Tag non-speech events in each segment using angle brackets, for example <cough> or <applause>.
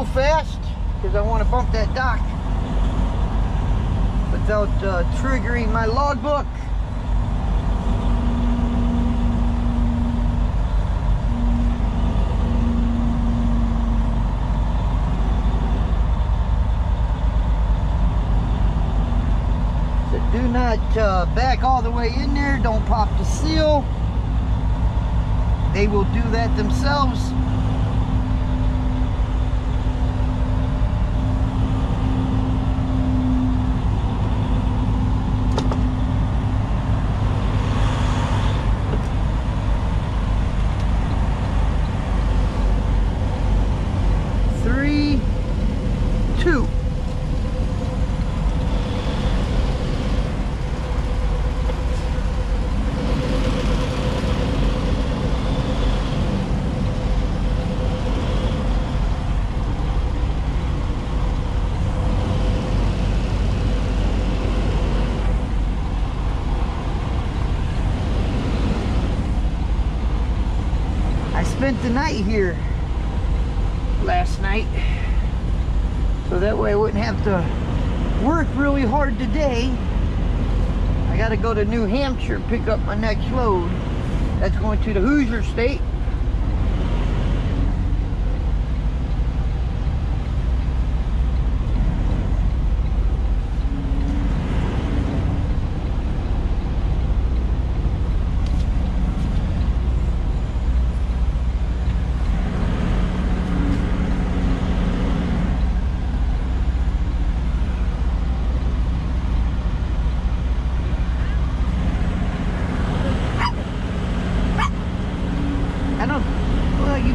real fast because I want to bump that dock without uh, triggering my logbook. So do not uh, back all the way in there. Don't pop the seal. They will do that themselves. Three, two. I spent the night here last night so that way I wouldn't have to work really hard today. I got to go to New Hampshire pick up my next load. That's going to the Hoosier State. I don't, well, you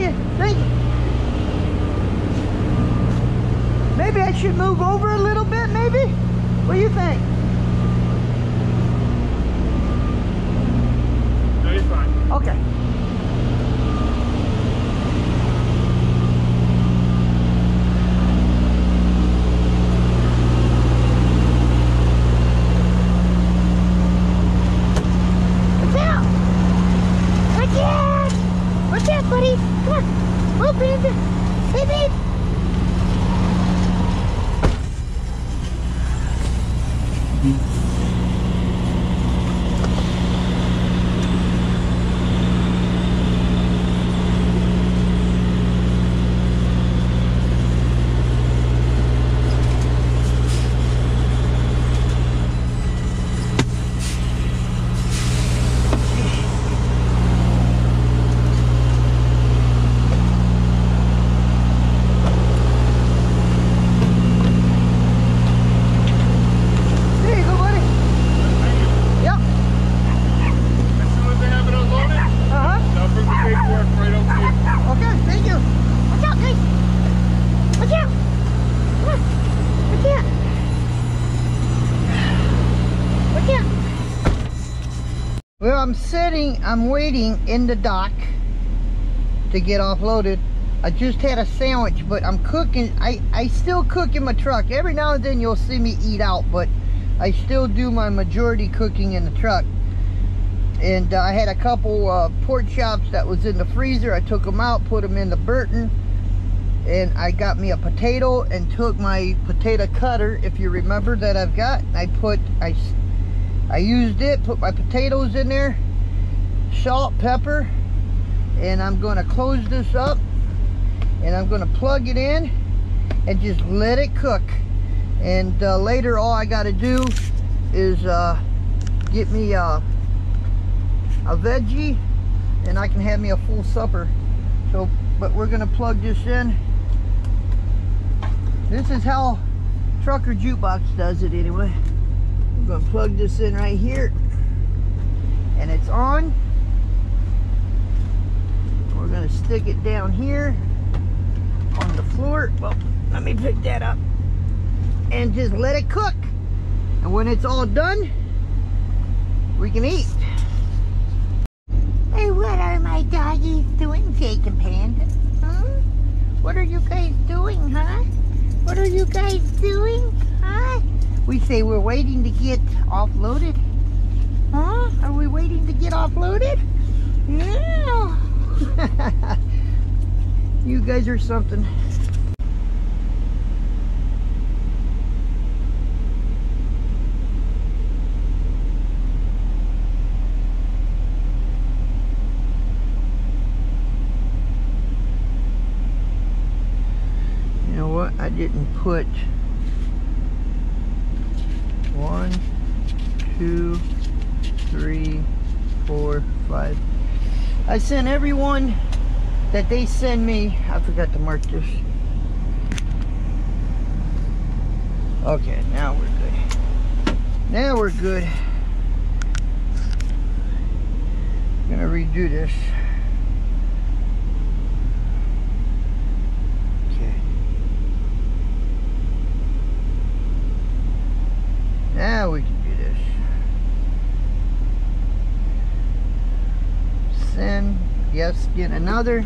you. Thank you. Maybe I should move over a little bit, maybe? What do you think? Okay. What's out? What's out? What's out, buddy? Come on. Open it. Hey, babe. There you go, buddy. Yep. As soon as they have it unloaded, Uh-huh. they'll bring the paperwork right over to you. Okay, thank you. Watch out, guys. Watch out. Come on. Watch out. Watch out. Well, I'm sitting, I'm waiting in the dock to get offloaded. I just had a sandwich, but I'm cooking. I, I still cook in my truck. Every now and then you'll see me eat out, but I still do my majority cooking in the truck. And uh, I had a couple uh, pork chops that was in the freezer. I took them out, put them in the Burton. And I got me a potato and took my potato cutter, if you remember that I've got. I put, I, I used it, put my potatoes in there, salt, pepper, and I'm going to close this up and I'm going to plug it in and just let it cook. And uh, later all I got to do is uh, get me uh, a veggie and I can have me a full supper. So but we're gonna plug this in. This is how trucker jukebox does it anyway. We're gonna plug this in right here and it's on we're gonna stick it down here on the floor well let me pick that up and just let it cook and when it's all done we can eat Hey, what are my doggies doing, Jake and Panda? Huh? What are you guys doing, huh? What are you guys doing, huh? We say we're waiting to get offloaded. Huh? Are we waiting to get offloaded? Yeah. <laughs> you guys are something. You know what? I didn't put one, two, three, four, five. I sent everyone that they send me. I forgot to mark this. Okay, now we're good. Now we're good. I'm Gonna redo this. Okay. Now we can do this. Send. Yes, get another.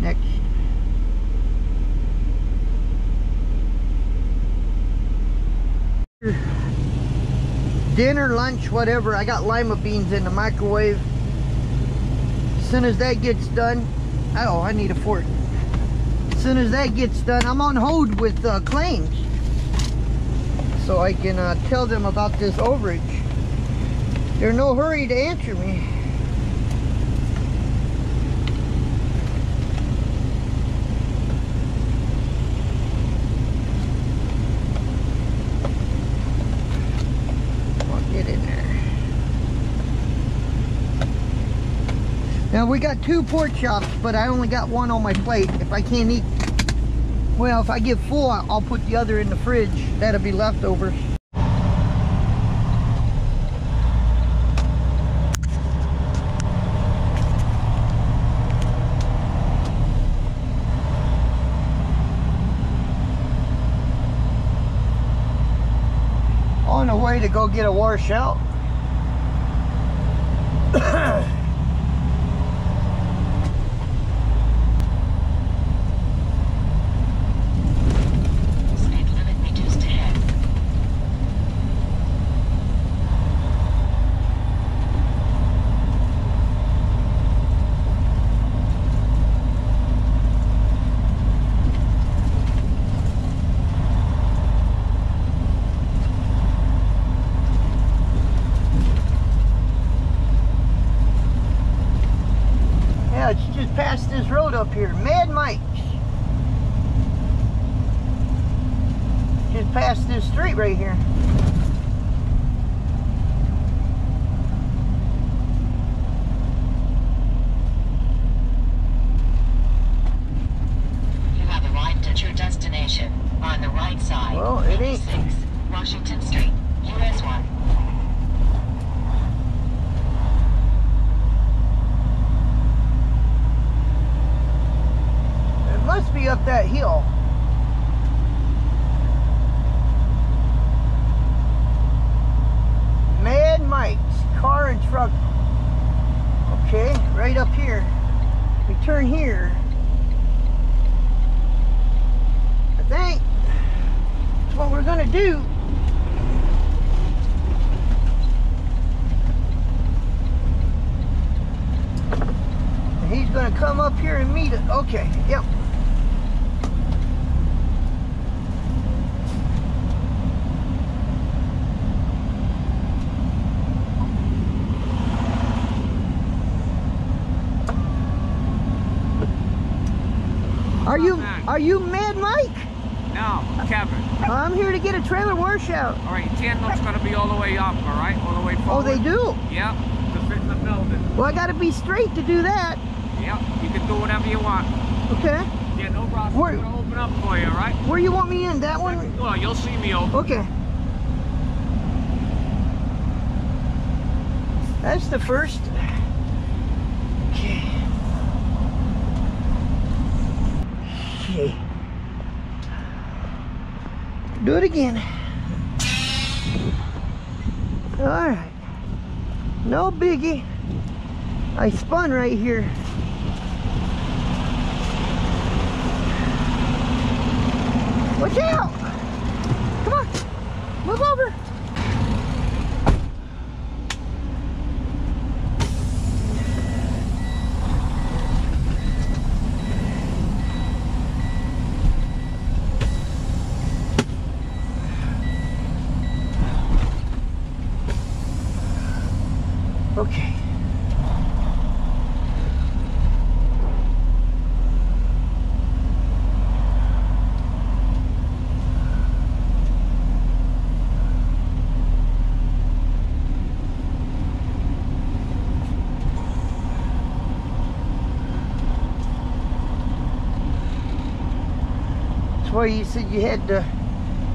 Next. dinner, lunch, whatever. I got lima beans in the microwave. As soon as that gets done, oh, I need a fork. As soon as that gets done, I'm on hold with uh, claims. So I can uh, tell them about this overage. They're no hurry to answer me. Come on, get in there. Now we got two pork chops, but I only got one on my plate. If I can't eat, well, if I get full, I'll put the other in the fridge. That'll be leftovers. On the way to go get a wash <coughs> <coughs> out. Speed limit reduced ahead. Yeah, it's just past this road up here, Mad Mike's. Just past this street right here. You have arrived at your destination on the right side. Well, it ain't. 86 Washington Street, US 1. It must be up that hill. Turn here. I think what we're gonna do. And he's gonna come up here and meet it. Okay, yep. Are you are you Mad Mike? No, Kevin. I'm here to get a trailer washout. All right, tin look's gonna be all the way up, all right? All the way forward. Oh, they do? Yep, to fit in the building. Well, I gotta be straight to do that. Yep, you can do whatever you want. Okay. Yeah, no rush. Where- I'm gonna open up for you, all right? Where you want me in? That one? Well, you'll see me open. Okay. That's the first. Okay. Okay. Do it again. All right. No biggie. I spun right here. Watch out! Come on, move over. Okay. That's why you said you had to,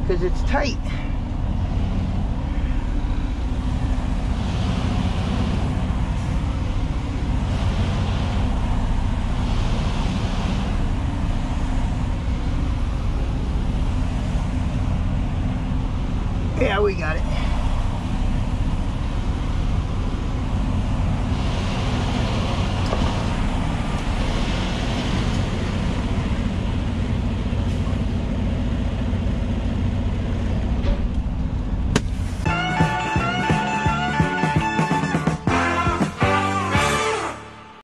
because it's tight. We got it.